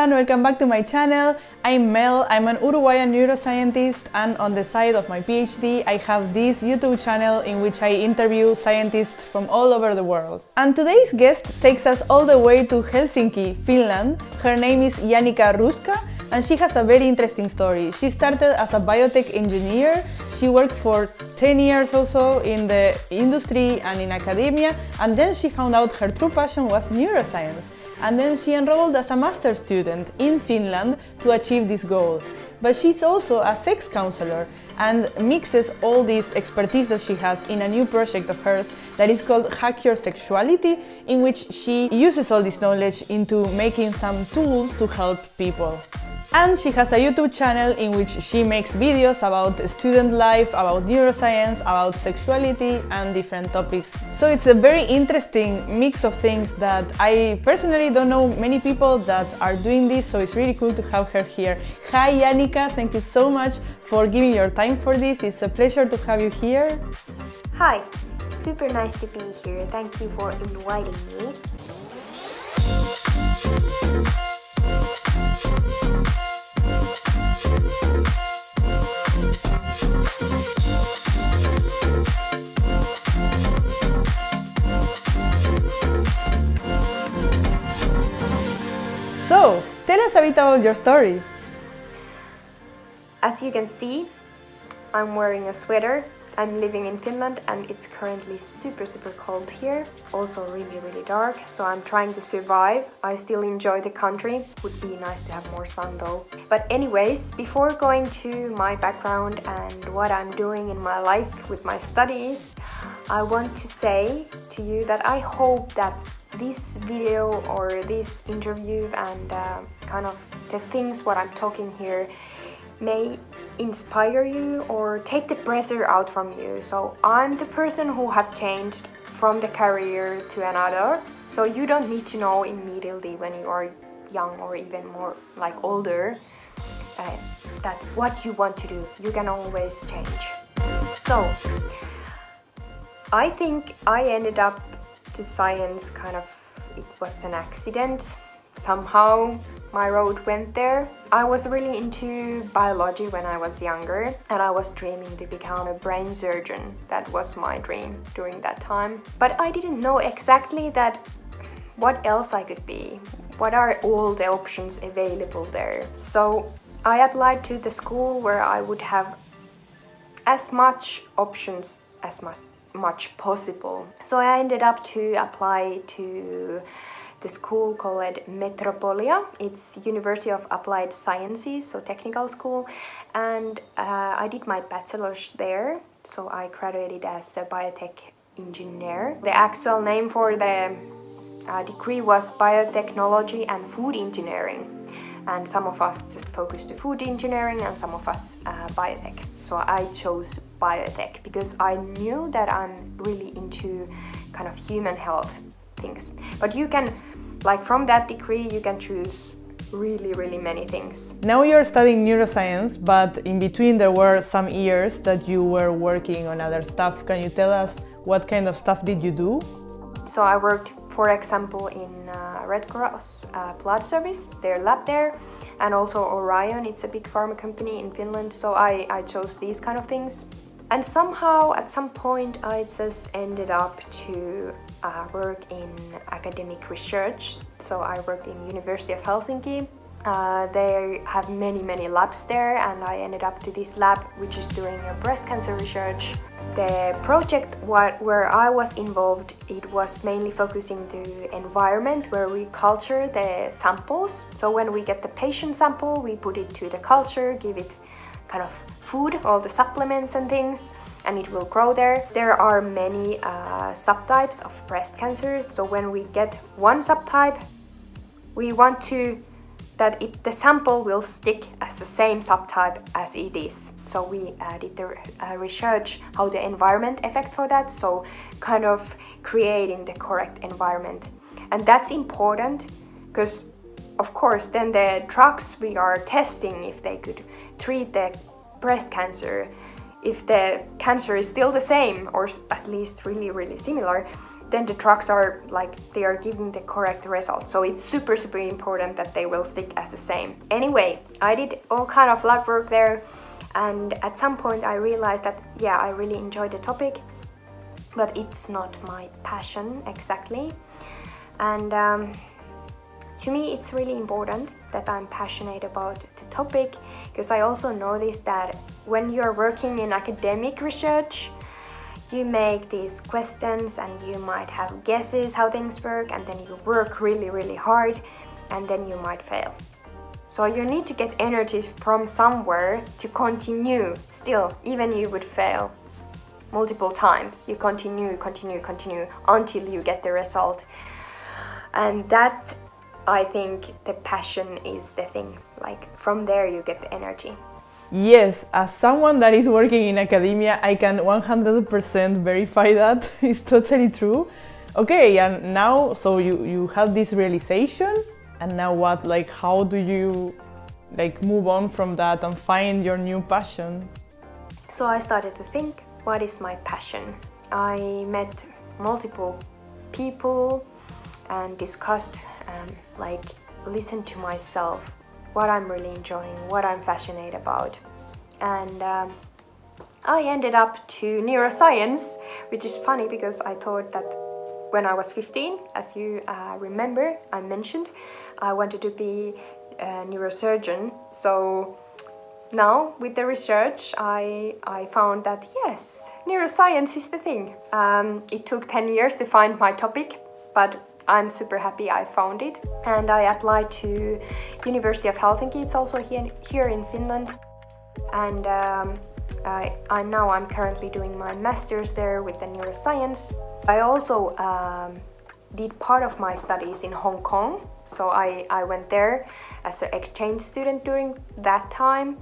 everyone, welcome back to my channel. I'm Mel, I'm an Uruguayan neuroscientist and on the side of my PhD I have this YouTube channel in which I interview scientists from all over the world. And today's guest takes us all the way to Helsinki, Finland. Her name is Janika Ruuska and she has a very interesting story. She started as a biotech engineer, she worked for 10 years or so in the industry and in academia and then she found out her true passion was neuroscience and then she enrolled as a master student in Finland to achieve this goal. But she's also a sex counselor and mixes all this expertise that she has in a new project of hers that is called Hack Your Sexuality, in which she uses all this knowledge into making some tools to help people. And she has a YouTube channel in which she makes videos about student life, about neuroscience, about sexuality and different topics. So it's a very interesting mix of things that I personally don't know many people that are doing this, so it's really cool to have her here. Hi Janika, thank you so much for giving your time for this. It's a pleasure to have you here. Hi, super nice to be here. Thank you for inviting me. So, tell us a bit about your story. As you can see, I'm wearing a sweater. I'm living in Finland and it's currently super super cold here. Also really really dark, so I'm trying to survive. I still enjoy the country. Would be nice to have more sun though. But anyways, before going to my background and what I'm doing in my life with my studies, I want to say to you that I hope that this video or this interview and uh, kind of the things what I'm talking here may inspire you or take the pressure out from you. So I'm the person who have changed from the career to another. So you don't need to know immediately when you are young or even more like older uh, that what you want to do. You can always change. So I think I ended up to science kind of it was an accident somehow my road went there. I was really into biology when i was younger and i was dreaming to become a brain surgeon. That was my dream during that time. But i didn't know exactly that what else i could be. What are all the options available there? So i applied to the school where i would have as much options as much much possible. So I ended up to apply to the school called Metropolia. It's University of Applied Sciences, so technical school, and uh, I did my bachelor's there. So I graduated as a biotech engineer. The actual name for the uh, degree was biotechnology and food engineering and some of us just focused to food engineering and some of us uh, biotech. So I chose biotech because I knew that I'm really into kind of human health things. But you can, like from that degree, you can choose really, really many things. Now you're studying neuroscience, but in between there were some years that you were working on other stuff. Can you tell us what kind of stuff did you do? So I worked for example in uh, Red Cross uh, Blood Service, their lab there, and also Orion, it's a big pharma company in Finland, so I, I chose these kind of things. And somehow at some point I just ended up to uh, work in academic research. So I worked in University of Helsinki. Uh, they have many many labs there and I ended up to this lab which is doing breast cancer research the project what, where I was involved, it was mainly focusing the environment where we culture the samples. So when we get the patient sample, we put it to the culture, give it kind of food, all the supplements and things, and it will grow there. There are many uh, subtypes of breast cancer. So when we get one subtype, we want to that it, the sample will stick as the same subtype as it is. So we uh, did the uh, research how the environment affect for that, so kind of creating the correct environment. And that's important because of course then the drugs we are testing if they could treat the breast cancer, if the cancer is still the same or at least really really similar, then the drugs are like they are giving the correct result. So it's super super important that they will stick as the same. Anyway, I did all kind of lab work there and at some point I realized that yeah, I really enjoyed the topic but it's not my passion exactly. And um, to me it's really important that I'm passionate about the topic because I also noticed that when you're working in academic research you make these questions and you might have guesses how things work and then you work really really hard and then you might fail. So you need to get energy from somewhere to continue still even you would fail multiple times. You continue, continue, continue until you get the result. And that I think the passion is the thing. Like from there you get the energy. Yes, as someone that is working in academia, I can 100% verify that. it's totally true. Okay, and now, so you, you have this realization, and now what? Like, how do you like move on from that and find your new passion? So I started to think, what is my passion? I met multiple people and discussed, like, listen to myself what I'm really enjoying, what I'm passionate about. And um, I ended up to neuroscience, which is funny because I thought that when I was 15, as you uh, remember, I mentioned, I wanted to be a neurosurgeon. So now with the research, I, I found that yes, neuroscience is the thing. Um, it took 10 years to find my topic, but I'm super happy I found it. And I applied to University of Helsinki, it's also here, here in Finland. And um, I, I now I'm currently doing my master's there with the neuroscience. I also um, did part of my studies in Hong Kong. So I, I went there as an exchange student during that time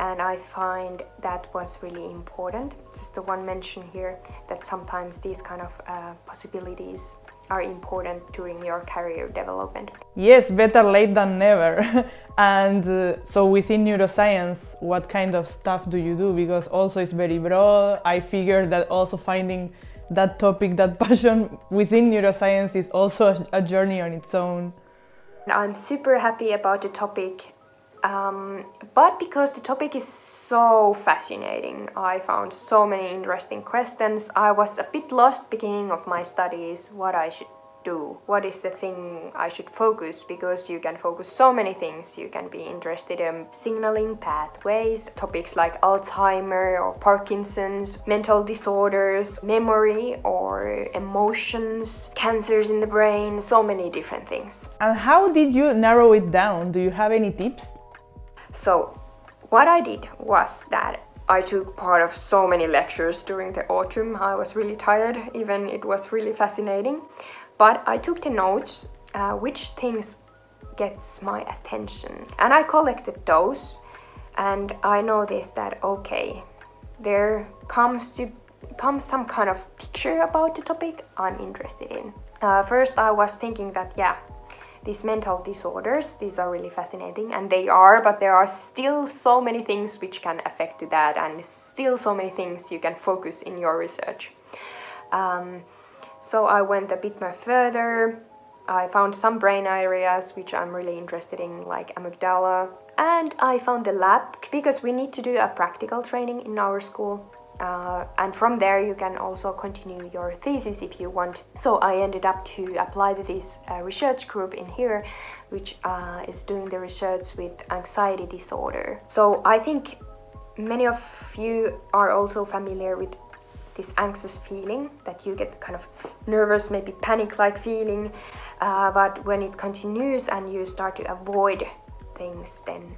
and I find that was really important. Is the one mention here that sometimes these kind of uh, possibilities are important during your career development. Yes, better late than never. and uh, so within neuroscience, what kind of stuff do you do? Because also it's very broad. I figure that also finding that topic, that passion within neuroscience is also a, a journey on its own. I'm super happy about the topic um, but because the topic is so fascinating, I found so many interesting questions. I was a bit lost beginning of my studies, what I should do, what is the thing I should focus, because you can focus so many things. You can be interested in signaling pathways, topics like Alzheimer or Parkinson's, mental disorders, memory or emotions, cancers in the brain, so many different things. And how did you narrow it down? Do you have any tips? So what I did was that I took part of so many lectures during the autumn. I was really tired, even it was really fascinating. But I took the notes, uh, which things gets my attention. And I collected those and I noticed that, okay, there comes to comes some kind of picture about the topic I'm interested in. Uh, first I was thinking that, yeah, these mental disorders. These are really fascinating, and they are, but there are still so many things which can affect that, and still so many things you can focus in your research. Um, so I went a bit more further. I found some brain areas which I'm really interested in, like amygdala. And I found the lab because we need to do a practical training in our school uh, and from there you can also continue your thesis if you want. So I ended up to apply to this uh, research group in here which uh, is doing the research with anxiety disorder. So I think many of you are also familiar with this anxious feeling that you get kind of nervous, maybe panic-like feeling, uh, but when it continues and you start to avoid things then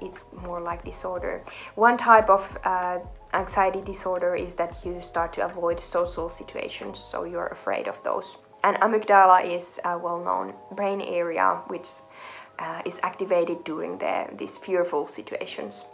it's more like disorder. One type of uh, anxiety disorder is that you start to avoid social situations, so you're afraid of those. And amygdala is a well-known brain area which uh, is activated during the, these fearful situations.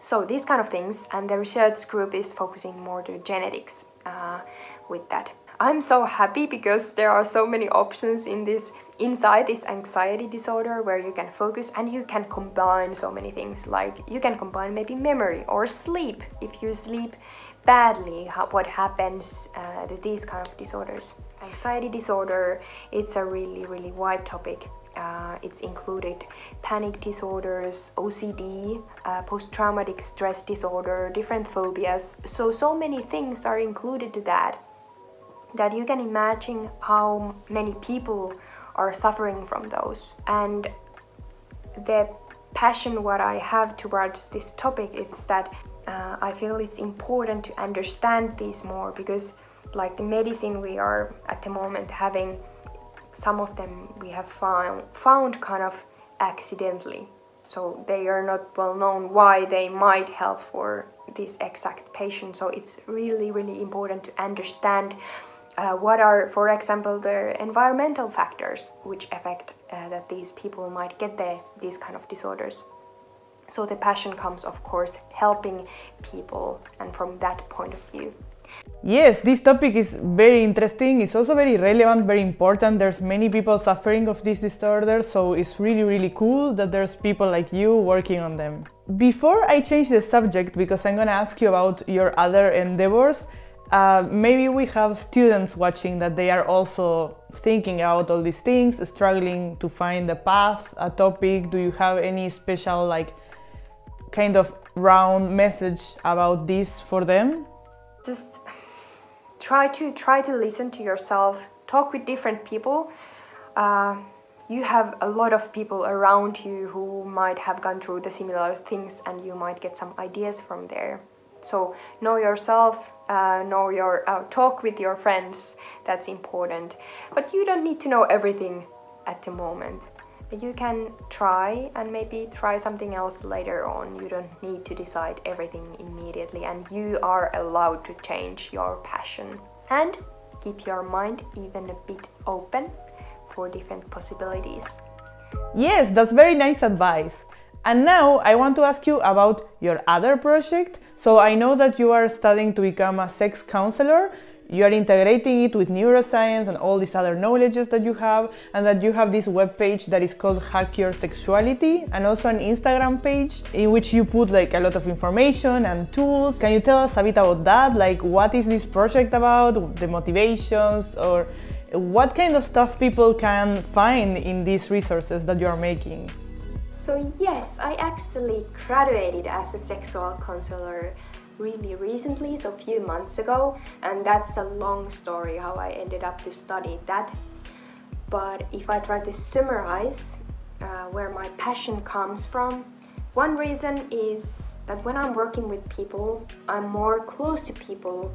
So these kind of things, and the research group is focusing more to genetics uh, with that. I'm so happy because there are so many options in this inside this anxiety disorder where you can focus and you can combine so many things. Like you can combine maybe memory or sleep if you sleep badly what happens uh, to these kind of disorders. Anxiety disorder it's a really really wide topic. Uh, it's included panic disorders, OCD, uh, post traumatic stress disorder, different phobias. So, so many things are included to that that you can imagine how many people are suffering from those. And the passion what I have towards this topic it's that uh, I feel it's important to understand these more because like the medicine we are at the moment having some of them we have found found kind of accidentally so they are not well known why they might help for this exact patient so it's really really important to understand uh, what are for example the environmental factors which affect uh, that these people might get the, these kind of disorders so the passion comes of course helping people and from that point of view Yes, this topic is very interesting. It's also very relevant, very important. There's many people suffering of this disorder, so it's really, really cool that there's people like you working on them. Before I change the subject, because I'm gonna ask you about your other endeavors, uh, maybe we have students watching that they are also thinking about all these things, struggling to find a path, a topic. Do you have any special, like, kind of round message about this for them? Just try to try to listen to yourself talk with different people uh, you have a lot of people around you who might have gone through the similar things and you might get some ideas from there so know yourself uh, know your uh, talk with your friends that's important but you don't need to know everything at the moment you can try and maybe try something else later on. You don't need to decide everything immediately, and you are allowed to change your passion. And keep your mind even a bit open for different possibilities. Yes, that's very nice advice. And now I want to ask you about your other project. So I know that you are studying to become a sex counselor. You are integrating it with neuroscience and all these other knowledges that you have and that you have this web page that is called hack your sexuality and also an instagram page in which you put like a lot of information and tools. Can you tell us a bit about that? Like what is this project about? The motivations? Or what kind of stuff people can find in these resources that you are making so yes i actually graduated as a sexual counselor really recently, so a few months ago, and that's a long story how I ended up to study that. But if I try to summarize uh, where my passion comes from, one reason is that when I'm working with people, I'm more close to people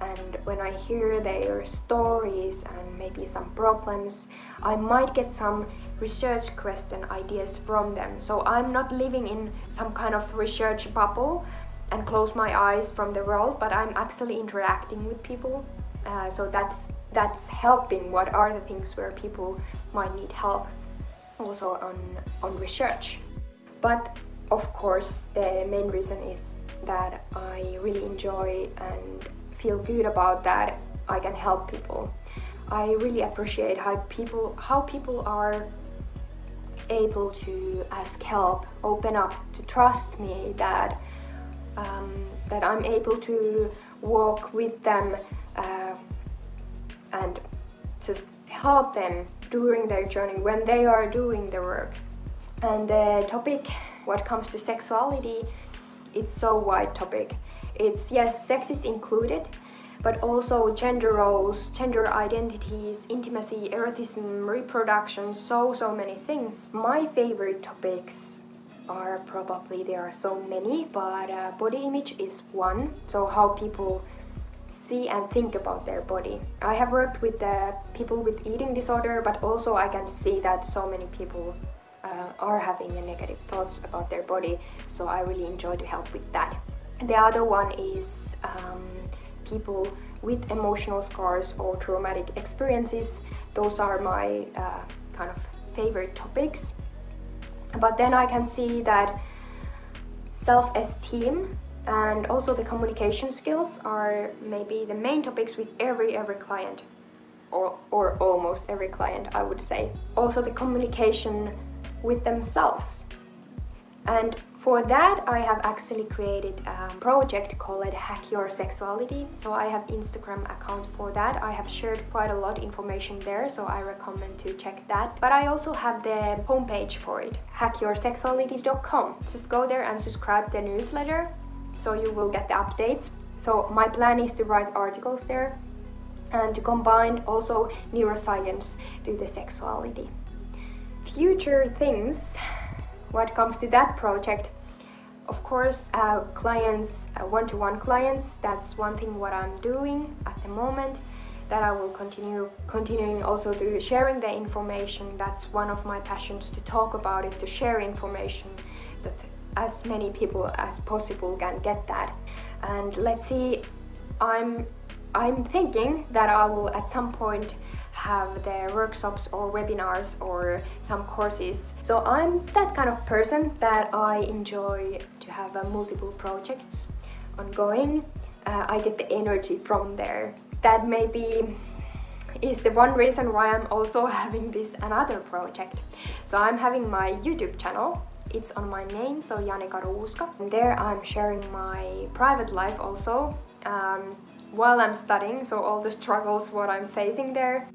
and when I hear their stories and maybe some problems, I might get some research question ideas from them. So I'm not living in some kind of research bubble, and close my eyes from the world, but I'm actually interacting with people. Uh, so that's that's helping. What are the things where people might need help, also on on research. But of course, the main reason is that I really enjoy and feel good about that. I can help people. I really appreciate how people how people are able to ask help, open up, to trust me that um, that I'm able to walk with them uh, and just help them during their journey when they are doing the work. And the topic, what comes to sexuality, it's so wide topic. It's yes, sex is included, but also gender roles, gender identities, intimacy, eroticism, reproduction, so so many things. My favorite topics are probably there are so many but uh, body image is one so how people see and think about their body i have worked with uh, people with eating disorder but also i can see that so many people uh, are having negative thoughts about their body so i really enjoy to help with that the other one is um, people with emotional scars or traumatic experiences. Those are my uh, kind of favorite topics. But then I can see that self-esteem and also the communication skills are maybe the main topics with every every client or, or almost every client I would say. Also the communication with themselves. And for that I have actually created a project called Hack Your Sexuality. So I have Instagram account for that. I have shared quite a lot information there so I recommend to check that. But I also have the homepage for it hackyoursexuality.com just go there and subscribe the newsletter so you will get the updates. So my plan is to write articles there and to combine also neuroscience to the sexuality. Future things, what comes to that project, of course, uh, clients, uh, one-to-one -one clients, that's one thing what I'm doing at the moment that I will continue continuing also to sharing the information. That's one of my passions to talk about it, to share information that as many people as possible can get that. And let's see, I'm, I'm thinking that I will at some point have their workshops or webinars or some courses. So I'm that kind of person that I enjoy to have uh, multiple projects ongoing. Uh, I get the energy from there. That maybe is the one reason why I'm also having this another project. So I'm having my YouTube channel it's on my name, so Janika Ruuska. And there I'm sharing my private life also um, while I'm studying, so all the struggles what I'm facing there.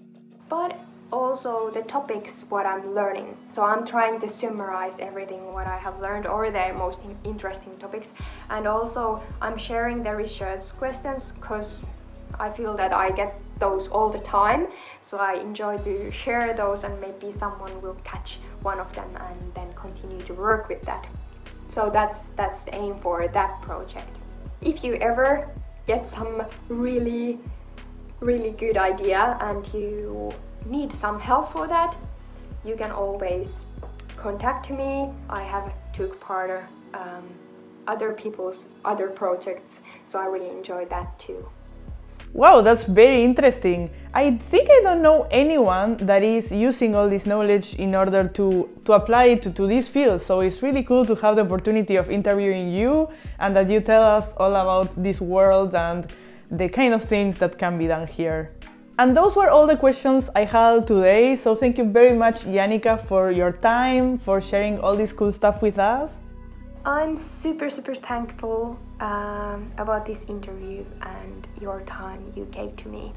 But also the topics what I'm learning. So I'm trying to summarize everything what I have learned or the most interesting topics. And also I'm sharing the research questions because I feel that I get those all the time. So I enjoy to share those and maybe someone will catch one of them and then continue to work with that. So that's, that's the aim for that project. If you ever get some really, really good idea and you need some help for that, you can always contact me. I have took part um, other people's other projects, so I really enjoy that too. Wow, that's very interesting. I think I don't know anyone that is using all this knowledge in order to, to apply it to, to this field. So it's really cool to have the opportunity of interviewing you and that you tell us all about this world and the kind of things that can be done here. And those were all the questions I had today. So thank you very much, Janika, for your time, for sharing all this cool stuff with us. I'm super, super thankful um, about this interview and your time you gave to me.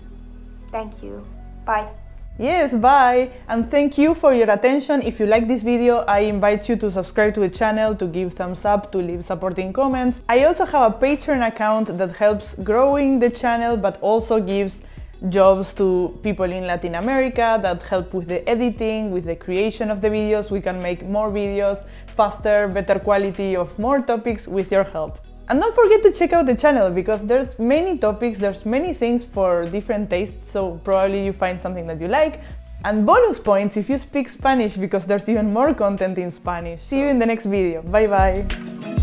Thank you. Bye. Yes, bye! And thank you for your attention. If you like this video, I invite you to subscribe to the channel, to give thumbs up, to leave supporting comments. I also have a Patreon account that helps growing the channel, but also gives jobs to people in Latin America that help with the editing, with the creation of the videos. We can make more videos faster, better quality of more topics with your help. And don't forget to check out the channel because there's many topics, there's many things for different tastes, so probably you find something that you like. And bonus points if you speak Spanish because there's even more content in Spanish. See you in the next video. Bye bye!